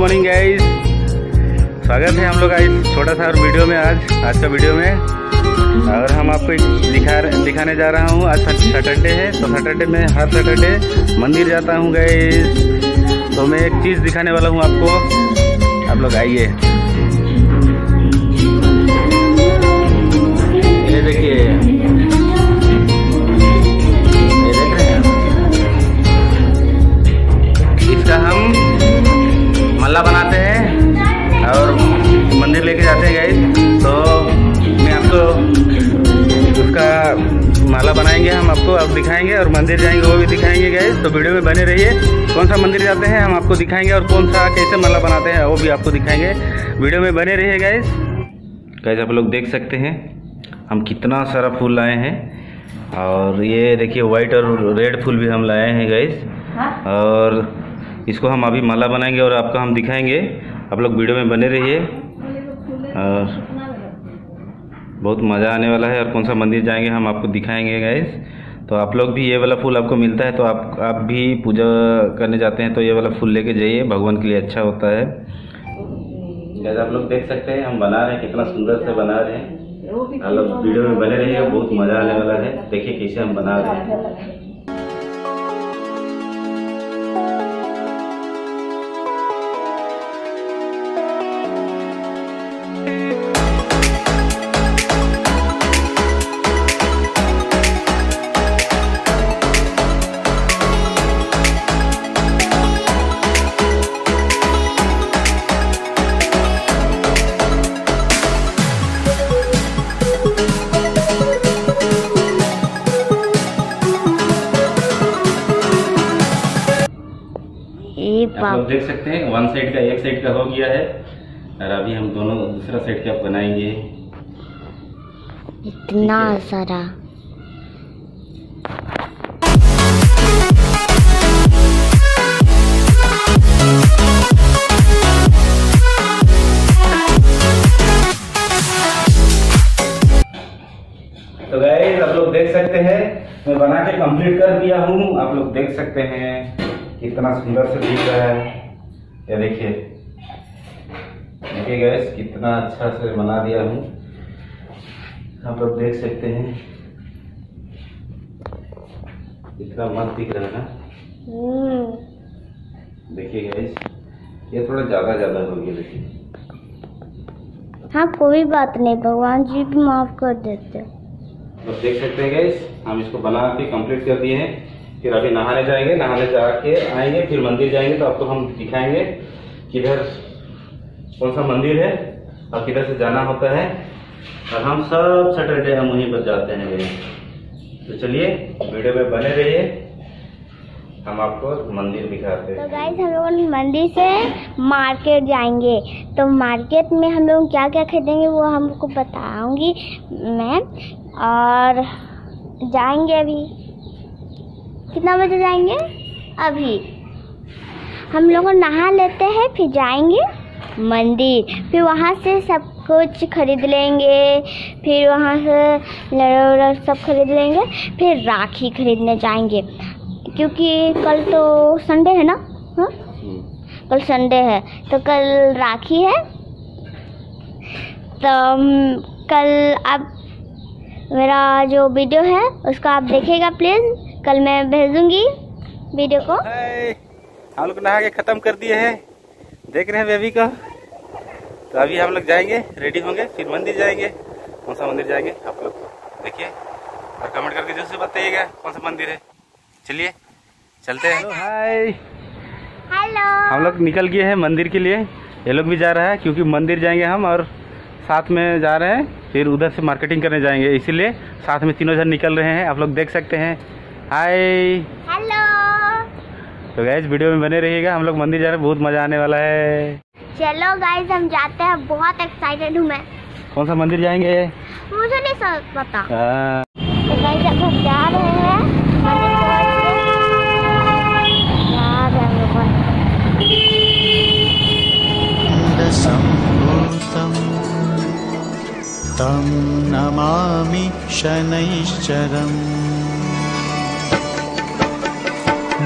Morning guys स्वागत है हम लोग आज छोटा सा और वीडियो में आज आज का वीडियो में। और हम आपको दिखा दिखाने जा रहा हूँ, आज सैटरडे है तो सैटरडे में हर सैटरडे मंदिर जाता हूँ गाइस तो मैं एक चीज़ दिखाने वाला हूँ आपको। आप लोग आइए। देखिए। ये देख इसका हम मल्ला बनाते हैं और मंदिर लेके जाते हैं गाइस तो मैं आपको उसका माला बनाएँगे हम आपको अब दिखाएँगे और मंदिर जाएँगे वो भी दिखाएँगे गाइस तो वीडियो में बने रहिए। कौन सा मंदिर जाते हैं हम आपको दिखाएँगे और कौन सा कैसे माला बनाते हैं वो भी आपको दिखाएँगे। वीडियो में बने रहिए गाइस गाइस आप लोग देख सकते हैं हम कितना सारा फूल लाए हैं। और ये देखिए वाइट और रेड फूल भी हम लाए हैं गाइस और इसको हम अभी माला बनाएँगे और आपका हम दिखाएँगे। आप लोग वीडियो में बने रहिए। और बहुत मज़ा आने वाला है और कौन सा मंदिर जाएँगे हम आपको दिखाएँगे गाइस तो आप लोग भी ये वाला फूल आपको मिलता है तो आप आप भी पूजा करने जाते हैं तो ये वाला फूल लेके जाइए। भगवान के लिए अच्छा होता है। जैसे आप लोग देख सकते हैं, हम बना रहे हैं, कितना सुंदर से बना रहे हैं। आप लोग वीडियो में बने रहिए, बहुत मज़ा आने वाला है। देखिए कैसे हम बना रहे हैं। ए आप देख सकते हैं वन साइड का एक साइड का हो गया है और अभी हम दोनों दूसरा साइड का बनाएँगे। इतना सारा। तो गाइस आप लोग देख सकते हैं मैं बना के कंप्लीट कर दिया हूँ आप लोग देख सकते हैं। कितना सुंदर से दिख रहा है। ये देखिए। देखिए गैस कितना अच्छा से बना दिया हूँ। आप लोग देख सकते हैं। कितना मस्त दिख रहा है ना। हम्म, देखिए गैस ये थोड़ा ज़्यादा ज़्यादा हो गया देखिए। हाँ कोई बात नहीं भगवान जी भी माफ़ कर देते। तो देख सकते हैं गैस हम इसको बना के कंप्लीट कर दिए हैं। फिर अभी नहाने जाएँगे, नहाने जाके आएँगे, फिर मंदिर जाएँगे तो आपको हम दिखाएँगे किधर कौन सा मंदिर है और किधर से जाना होता है। और हम सब सैटरडे हम वहीं पर जाते हैं गैस तो चलिए, वीडियो में बने रहिए। हम आपको मंदिर दिखाते हैं। तो गाइस हम लोग मंदिर से मार्केट जाएँगे। तो मार्केट में हम लोग क्या क्या खरीदेंगे वो हमको बताऊँगी मैं और जाएँगे अभी। कितना बजे जाएँगे? अभी। हम लोग नहा लेते हैं, फिर जाएँगे मंदिर। फिर वहाँ से सब कुछ खरीद लेंगे। फिर वहाँ से लड़ा उड़ा सब खरीद लेंगे। फिर राखी खरीदने जाएँगे। क्योंकि कल तो संडे है ना? हाँ। कल संडे है। तो कल राखी है। तो कल आप मेरा जो वीडियो है, उसका आप देखेगा प्लीज़। कल मैं भेजूँगी वीडियो को। हम लोग नहा के खत्म कर दिए हैं। देख रहे हैं बेबी का। तो अभी हम लोग जाएँगे रेडी होंगे फिर मंदिर जाएँगे। कौन सा मंदिर जाएँगे आप लोग देखिए। और कमेंट करके ज़रूर से बताइएगा कौन सा मंदिर है। चलिए चलते हैं। हाय हेलो हम लोग निकल गए हैं मंदिर के लिए। ये लोग भी जा रहा है क्योंकि मंदिर जाएँगे हम और साथ में जा रहे हैं। फिर उधर से मार्केटिंग करने जाएँगे। इसीलिए साथ में तीनों जन निकल रहे हैं। आप लोग देख सकते हैं। हाय हेलो तो गैस वीडियो में बने रहिएगा। हम लोग मंदिर जा रहे हैं बहुत मज़ा आने वाला है। चलो गाइस हम जाते हैं। बहुत एक्साइटेड हूँ मैं। कौन सा मंदिर जाएँगे मुझे नहीं सब पता। आ, तो गाइस अब हम जा रहे हैं। हैं तं नमामि शनैश्चरम्।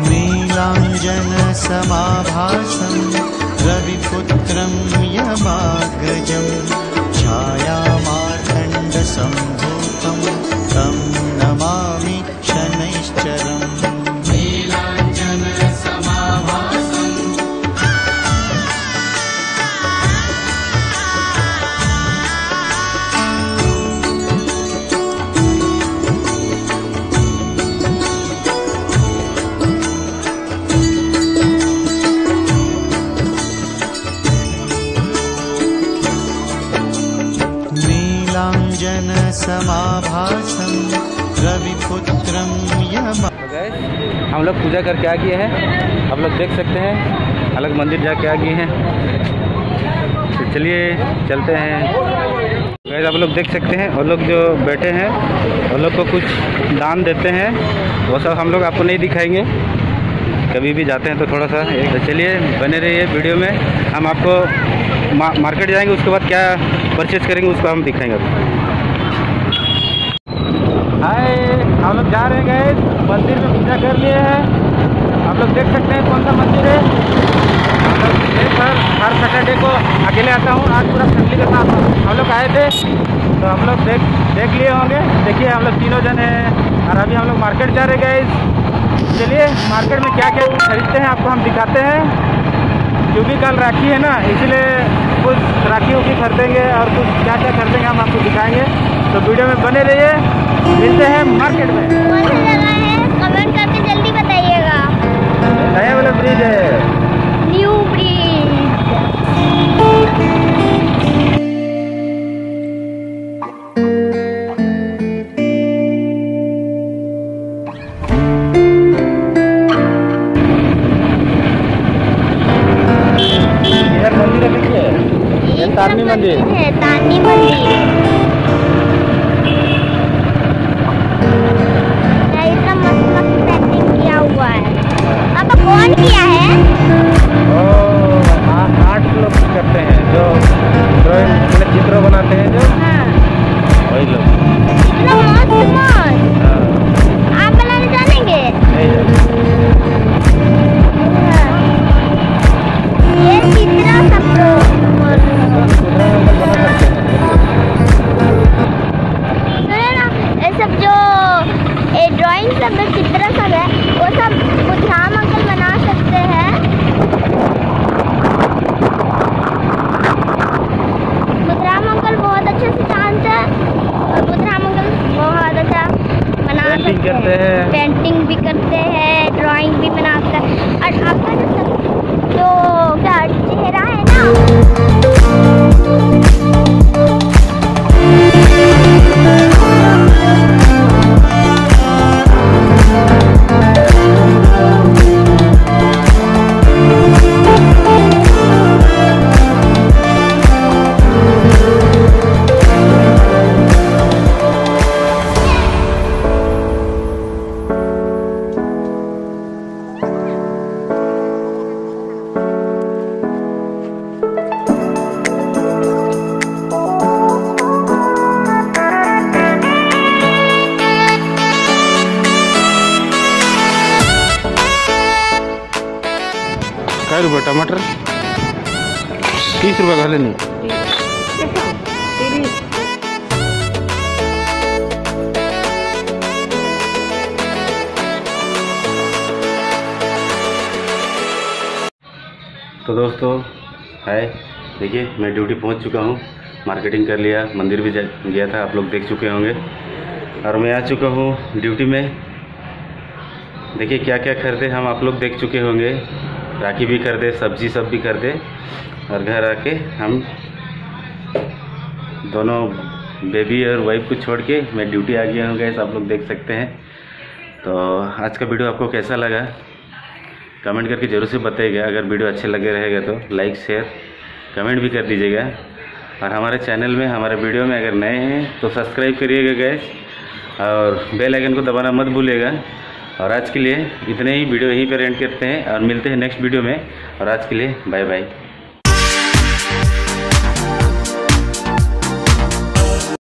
नीलाञ्जनसमाभासं रविपुत्रं यमाग्रजं छायामार्कण्डसम्भूतं तं नीलाञ्जनसमाभासं रविपुत्रं यमा। तो हम लोग पूजा करके आ गए हैं। आप लोग देख सकते हैं अलग मंदिर जाके आ गए हैं। तो चलिए चलते हैं। गैस आप लोग देख सकते हैं वो लोग जो बैठे हैं वो लोग को कुछ दान देते हैं वो सब हम लोग आपको नहीं दिखाएँगे। कभी भी जाते हैं तो थोड़ा सा तो चलिए बने रहिए वीडियो में। हम आपको मा, मार्केट जाएँगे उसके बाद क्या परचेज करेंगे उसको हम दिखाएँगे अभी हाय हम लोग जा रहे हैं गए मंदिर में पूजा कर लिए हैं। आप लोग देख सकते हैं कौन सा मंदिर है। सर, हर सैटरडे को अकेले आता हूँ, आज पूरा फैमिली के साथ हम लोग आए थे। तो हम लोग देख देख लिए होंगे। देखिए, हम लोग तीनों जन हैं और अभी हम लोग मार्केट जा रहे गए चलिए मार्केट में क्या क्या खरीदते हैं आपको हम दिखाते हैं। क्योंकि कल राखी है ना, इसीलिए कुछ राखी उखी खरीदेंगे और कुछ क्या क्या खरीदेंगे हम आपको दिखाएँगे। तो वीडियो में बने रहिए। मिलते हैं मार्केट में। कौन सी जगह है? कमेंट करके जल्दी बताइएगा। नया वाला ब्रिज है। न्यू ब्रिज मंदिर है देखिए। ये तारनी मंदिर। है तारनी मंदिर। कौन किया है। ओ आ- आर्ट लोग करते हैं जो ड्राइंग चित्र बनाते हैं जो। हाँ। वही लोग। काय रुपये टमाटर। तीस रुपये घाले नाही तो दोस्तों, हाय। देखिए, मैं ड्यूटी पहुँच चुका हूँ। मार्केटिंग कर लिया, मंदिर भी गया था, आप लोग देख चुके होंगे। और मैं आ चुका हूँ ड्यूटी में। देखिए क्या क्या खरीदे हम आप लोग देख चुके होंगे। राखी भी कर दे, सब्ज़ी सब भी कर दे और घर आके हम दोनों बेबी और वाइफ को छोड़ के, मैं ड्यूटी आ गया हूँ गैस आप लोग देख सकते हैं। तो आज का वीडियो आपको कैसा लगा? कमेंट करके ज़रूर से बताइएगा। अगर वीडियो अच्छे लगे रहेगा तो लाइक शेयर कमेंट भी कर दीजिएगा। और हमारे चैनल में, हमारे वीडियो में अगर नए हैं तो सब्सक्राइब करिएगा गैस और बेल आइकन को दबाना मत भूलिएगा। और आज के लिए इतने ही वीडियो यहीं पर एंड करते हैं और मिलते हैं नेक्स्ट वीडियो में। और आज के लिए बाय बाय